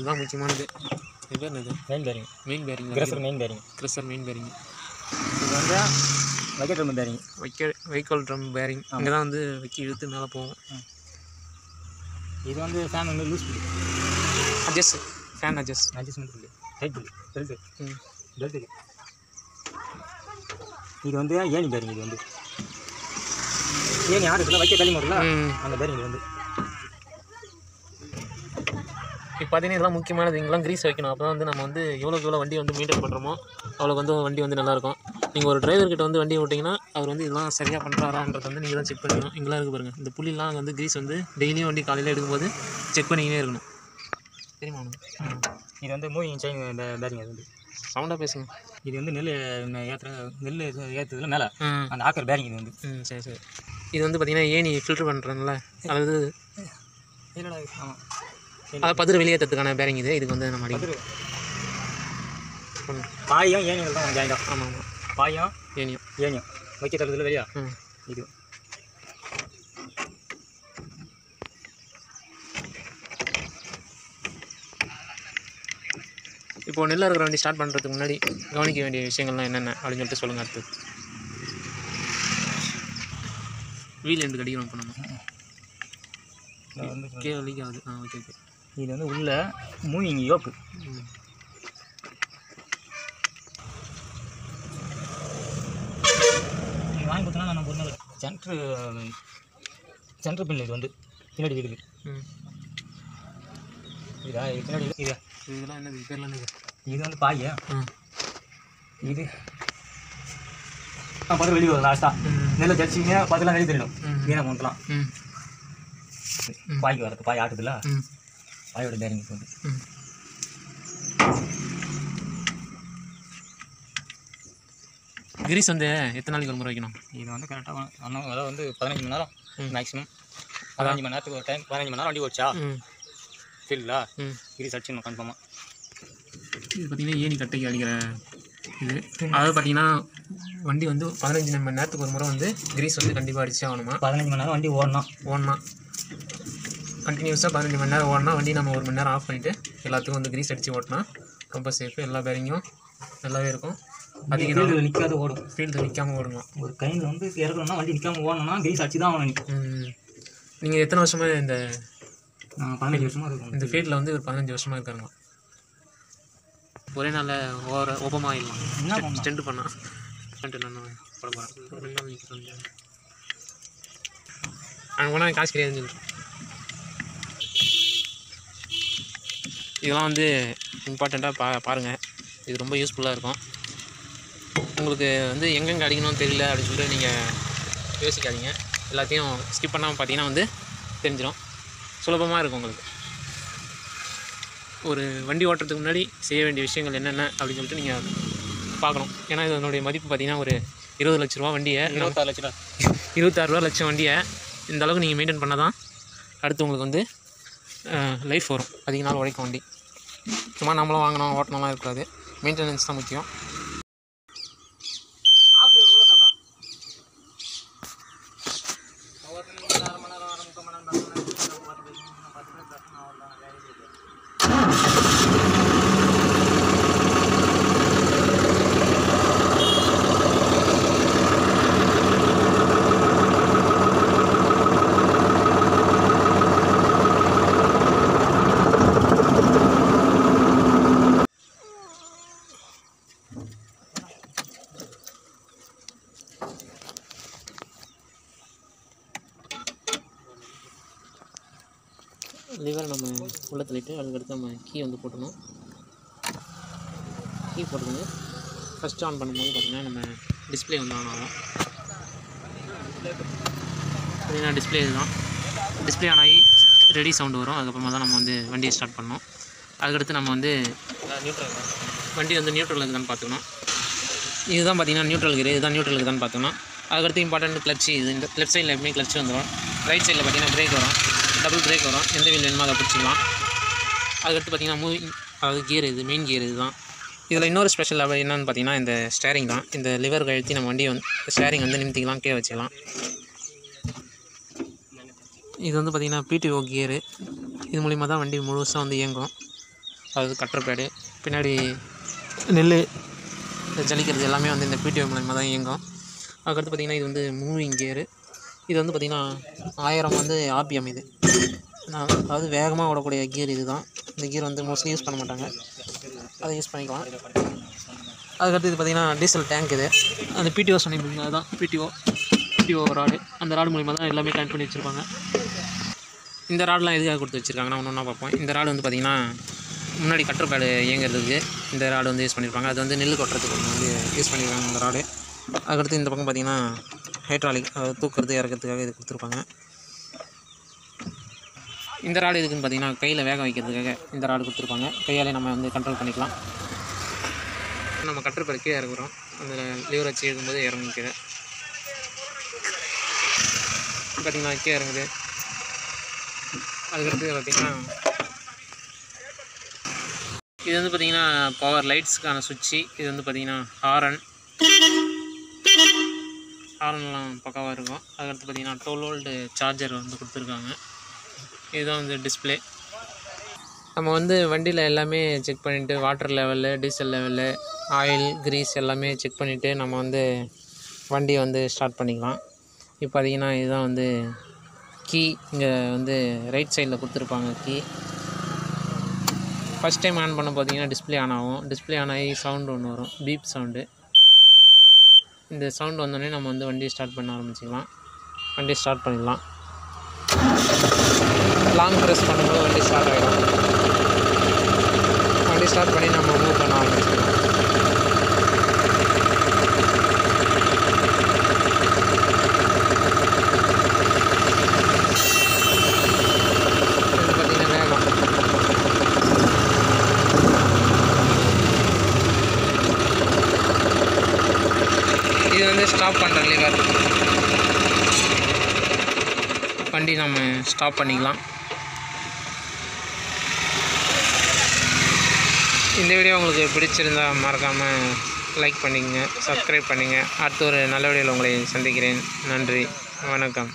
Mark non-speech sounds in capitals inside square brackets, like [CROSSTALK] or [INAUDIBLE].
இதுதான் முக்கியமானது. இது பேர் என்னது main bearing main bearing crusher main bearing crusher main bearing இது வந்து வக்கெட் ட்ரம் பேரிங் வைக்க வைக்கோல் ட்ரம் பேரிங் இங்கே தான் வந்து வைக்கி இழுத்து மேலே போகும் இது வந்து ஃபேன் வந்து லூஸ் புள்ளி அட்ஜஸ்ட் ஃபேன் அட்ஜஸ்ட் அட்ஜஸ்ட்மெண்ட் புள்ளி டைட் புள்ளி பெல்ட் ம். பெல்ட் இது வந்து ஏணி பேரிங் இது வந்து. ஏணி ஆடுறதுல வைக்க தள்ளி முறையில் ம். அந்த பேரிங் இது வந்து. இப்போ பார்த்தீங்கன்னா இதெல்லாம் முக்கியமானது இங்கெல்லாம் கிரீஸ் வைக்கணும். அப்போ தான் வந்து நம்ம வந்து எவ்வளோக்கு எவ்வளோ வண்டி வந்து மெயின்டைன் பண்ணுறோமோ அவ்வளோக்கு வந்து வண்டி வந்து நல்லாயிருக்கும் நீங்கள் ஒரு டிரைவர் கிட்ட வந்து வண்டி ஓட்டிங்கன்னா அவர் வந்து இதெல்லாம் சரியாக பண்ணுறாரான்றது வந்து நீங்கள் தான் செக் பண்ணணும் இங்கெல்லாம் இருக்குது பாருங்கள் இந்த புள்ளிலாம் வந்து கிரீஸ் வந்து டெய்லியும் வண்டி காலையில் எடுக்கும்போது செக் பண்ணிக்கினே இருக்கணும். தெரியுமா இது வந்து மூவிங் செயின் பேரிங் அது வந்து சவுண்டாக பேசுங்க. இது வந்து நெல் ஏற்றுற நெல் ஏற்றுறதுல மேலே. அந்த ஆக்கர் பேரிங் இது வந்து. ம் சரி சரி. இது வந்து பார்த்தீங்கன்னா ஏணி ஃபில்டர் பண்ணுறேன்ல அதாவது என்னடா ஆமாம் அதை பதிர வெளியேற்றத்துக்கான பேரிங் இது. இதுக்கு வந்து நம்ம அடிக்கணும். பாயும் ஏணிகள் தான் ஜாயிண்டாக ஆமாம் ஆமாம் பாயும் ஏனியும். ஏணியும் வைக்க தரதுல வெளியா ம். இது இப்போ நெல்லை இருக்கிற வண்டி ஸ்டார்ட் பண்ணுறதுக்கு முன்னாடி கவனிக்க வேண்டிய விஷயங்கள்லாம் என்னென்ன அப்படின்னு சொல்லிட்டு சொல்லுங்கள் அடுத்து. வீல் எண்டு கடிக்கணும் இப்போ நம்ம. லீக் ஆகுது. ஆ ஓகே ஓகே இது வந்து உள்ள மூவிங் யோக்கு வாங்கி கொடுத்தனா நான் பொண்ணு சென்ட்ரு சென்ட்ரு பின் இது வந்து பின்னாடி ம். இதா இது பின்னாடி இது. இதெல்லாம் என்னது? பேர்லாம் என்னது? இது வந்து பாய் இது. பார்த்து வெளியே வரும் லாஸ்ட்டாக நெல்லை ஜடிச்சிங்க பார்த்துலாம் வெளியே தெரியும். ம். வீணை கொண்டுலாம் பாய்க்கு வரது பாய் ஆட்டுதுல. ம் பாயோட பேரிங் ம் கிரீஸ் வந்து எத்தனை நாளைக்கு ஒரு முறை வைக்கணும்? இது வந்து கரெக்டாக அதாவது வந்து பதினஞ்சு மணி நேரம் ம். மேக்ஸிமம் பதினஞ்சு மணி நேரத்துக்கு ஒரு டைம் பதினஞ்சு மணி நேரம் வண்டி ஓடிச்சா? ஃபீல்டா ம். கிரிஸ் அடிச்சிடணும் கன்ஃபார்மாக இது பார்த்தீங்கன்னா ஏணி கட்டைக்கு அடிக்கிற இது. அதாவது பார்த்தீங்கன்னா வண்டி வந்து பதினஞ்சு மணி நேரத்துக்கு ஒரு முறை வந்து கிரீஸ் வந்து கண்டிப்பாக அடிச்சே ஆகணுமா? பதினஞ்சு மணி நேரம் வண்டி ஓடணும். ஓடனா கண்டினியூஸாக பதினஞ்சு மணி நேரம் ஓடினா வண்டி நம்ம ஒரு மணி நேரம் ஆஃப் பண்ணிவிட்டு எல்லாத்துக்கும் வந்து கிரீஸ் அடித்து ஓட்டினா ரொம்ப சேஃபு எல்லா பேரிங்கும் நல்லாவே இருக்கும். அதிக ஃபீல்டில் நிற்காத ஓடும். ஃபீல்டில் நிற்காம ஓடலாம் ஒரு கையில் வந்து இறக்கணும்னா வண்டி நிற்காம ஓடணும்னா கிரீஸ் அடிச்சு தான் ஆகணும். நீங்கள் எத்தனை வருஷமாக இந்த பதினஞ்சு வருஷமா இருக்கும் இந்த ஃபீல்டில் வந்து ஒரு பதினஞ்சு வருஷமாக இருக்காருங்க ஒரே நாளில் ஓர ஓபமாக என்ன இல்லை பண்ணலாம்? ஸ்டெண்ட் பண்ணா ஸ்டெண்ட் நான் போட போகிறேன் ரெண்டு நாள் நிற்கிறேன் அங்கே போனால் காசு கிடையாதுன்னு சொல்லிட்டு இதெல்லாம் வந்து இம்பார்ட்டண்ட்டாக பா பாருங்கள் இது ரொம்ப யூஸ்ஃபுல்லாக இருக்கும். உங்களுக்கு வந்து எங்கெங்கே அடிக்கணும்னு தெரியல அப்படின்னு சொல்லிட்டு நீங்கள் யோசிக்காதீங்க. எல்லாத்தையும் ஸ்கிப் பண்ணாமல் பார்த்தீங்கன்னா வந்து தெரிஞ்சிடும் சுலபமாக இருக்கும் உங்களுக்கு. ஒரு வண்டி ஓட்டுறதுக்கு முன்னாடி செய்ய வேண்டிய விஷயங்கள் என்னென்ன அப்படின்னு சொல்லிட்டு நீங்கள் பார்க்கணும் ஏன்னா இதனுடைய மதிப்பு பார்த்தீங்கன்னா ஒரு இருபது லட்ச ரூபா வண்டியை இருபத்தாறு லட்ச ரூபா. [LAUGHS] இருபத்தாறு ரூபா லட்சம் வண்டியை இந்த அளவுக்கு நீங்கள் மெயின்டைன் பண்ணால் தான் அடுத்து உங்களுக்கு வந்து லைஃப் வரும். அதிக நாள் உழைக்கும் வண்டி. சும்மா நம்மளும் வாங்கினோம் ஓட்டணும்லாம் இருக்காது. மெயின்டெனன்ஸ் தான் முக்கியம். லிவரை நம்ம உள்ள தள்ளிட்டு அதுக்கடுத்து நம்ம கீ வந்து போட்டணும் கீ போட்டுக்கணும் ஃபஸ்ட்டு ஆன் பண்ணும்போது பார்த்திங்கன்னா நம்ம டிஸ்ப்ளே வந்து ஆன் ஆகும். பார்த்தீங்கன்னா டிஸ்பிளே இதுதான். டிஸ்பிளே ஆன் ஆகி ரெடி சவுண்டு வரும். அதுக்கப்புறமா தான் நம்ம வந்து வண்டியை ஸ்டார்ட் பண்ணணும். அதுக்கடுத்து நம்ம வந்து நியூட்ரல் வண்டி வந்து நியூட்ரல் இருக்குதான்னு பார்த்துக்கணும். இதுதான் பார்த்தீங்கன்னா நியூட்ரல் கியர் இதுதான் நியூட்ரல் இருக்குதான்னு பார்த்துக்கணும். அதுக்கடுத்து இம்பார்ட்டன்ட் கிளச்சு இது இந்த லெஃப்ட் சைடில் எப்பவுமே கிளச்சு வந்துடும். ரைட் சைடில் பார்த்தீங்கன்னா பிரேக் வரும். டபுள் பிரேக் வரும். எந்த வீல் வேணுமோ அதை பிடிச்சிக்கலாம். அதுக்கடுத்து பார்த்தீங்கன்னா மூவிங் அதாவது கியர் இது மெயின் கியர் இதுதான். இதில் இன்னொரு ஸ்பெஷல் லெவல் என்னென்னு பார்த்தீங்கன்னா இந்த ஸ்டேரிங் தான். இந்த லிவர் கழுத்தி நம்ம வண்டியை வந்து ஸ்டேரிங் வந்து நிமித்திக்கலாம் கீழே வச்சுக்கலாம். இது வந்து பார்த்திங்கன்னா பிடிஓ கியரு இது மூலிமா தான் வண்டி முழுசாக வந்து இயங்கும். அதாவது கட்டர் பேடு பின்னாடி நெல் ஜலிக்கிறது எல்லாமே வந்து இந்த பிடிஓ மூலயமா தான் இயங்கும். அதுக்கடுத்து பார்த்திங்கன்னா இது வந்து மூவிங் கியரு இது வந்து பார்த்திங்கன்னா ஆயிரம் வந்து ஆபிஎம் இது. நான் அதாவது வேகமாக ஓடக்கூடிய கியர் இது தான் இந்த கியர் வந்து மோஸ்ட்லி யூஸ் பண்ண மாட்டாங்க. அதை யூஸ் பண்ணிக்கலாம். அதுக்கடுத்து இது பார்த்திங்கன்னா டீசல் டேங்க் இது. அந்த பிடிஓ சொன்னீங்க அதுதான் பிடிஓ பிடிஓ ராடு அந்த ராடு மூலிமா தான் எல்லாமே கனெக்ட் பண்ணி வச்சுருப்பாங்க. இந்த ராடெலாம் எதுக்காக கொடுத்து வச்சுருக்காங்கன்னா ஒன்று ஒன்றா பார்ப்போம். இந்த ராடு வந்து பார்த்திங்கன்னா முன்னாடி கட்டுறப்பாடு பேடு இயங்குறதுக்கு இந்த ராடு வந்து யூஸ் பண்ணியிருப்பாங்க அது வந்து நெல் கொட்டுறதுக்கு வந்து யூஸ் பண்ணியிருக்காங்க இந்த ராடு அதுக்கடுத்து இந்த பக்கம் பார்த்திங்கன்னா ஹைட்ராலிக் அதாவது தூக்குறது இறக்கிறதுக்காக இது கொடுத்துருப்பாங்க. இந்த ராடு எதுக்குன்னு பார்த்தீங்கன்னா கையில் வேக வைக்கிறதுக்காக இந்த ராடு கொடுத்துருப்பாங்க. கையாலே நம்ம வந்து கண்ட்ரோல் பண்ணிக்கலாம். நம்ம கட்டர் பேடு கீழே இறக்குறோம். அந்த லிவர் வச்சு எழுதும்போது இறங்கும் கீழே. பார்த்திங்கன்னா கீழே இறங்குது. அதுக்கடுத்து பார்த்திங்கன்னா இது வந்து பார்த்திங்கன்னா பவர் லைட்ஸுக்கான சுவிட்சு. இது வந்து பார்த்திங்கன்னா ஹாரன் ஹாரன்லாம் பக்காவாக இருக்கும். அதுக்கடுத்து பார்த்திங்கன்னா டுவெல் வோல்டு சார்ஜர் வந்து கொடுத்துருக்காங்க. இதுதான் வந்து டிஸ்பிளே நம்ம வந்து வண்டியில் எல்லாமே செக் பண்ணிவிட்டு water level diesel level oil grease எல்லாமே செக் பண்ணிவிட்டு நம்ம வந்து வண்டியை வந்து ஸ்டார்ட் பண்ணிக்கலாம். இப்போ பார்த்திங்கன்னா இதுதான் வந்து கீ இங்கே வந்து ரைட் சைடில் கொடுத்துருப்பாங்க கீ ஃபஸ்ட் டைம் ஆன் பண்ண பார்த்தீங்கன்னா டிஸ்பிளே ஆன் ஆகும். டிஸ்பிளே ஆன் ஆகி சவுண்டு ஒன்று வரும். பீப் சவுண்டு இந்த சவுண்டு வந்தோடனே நம்ம வந்து வண்டியை ஸ்டார்ட் பண்ண ஆரம்பிச்சிக்கலாம். வண்டியை ஸ்டார்ட் பண்ணிடலாம். லாங் ப்ரெஸ் பண்ணும்போது வண்டி ஸ்டார்ட் ஆகிடும் வண்டி ஸ்டார்ட் பண்ணி நம்ம மூவ் பண்ண ஆரம்பிச்சிடலாம் இது பார்த்தீங்கன்னா இது வந்து ஸ்டாப் பண்ணுற லிவர் வண்டி நம்ம ஸ்டாப் பண்ணிக்கலாம். இந்த வீடியோ உங்களுக்கு பிடிச்சிருந்தா மறக்காமல் லைக் பண்ணிக்கங்க சப்ஸ்கிரைப் பண்ணுங்க அடுத்த ஒரு நல்ல வீடியோவில் உங்களை சந்திக்கிறேன். நன்றி வணக்கம்.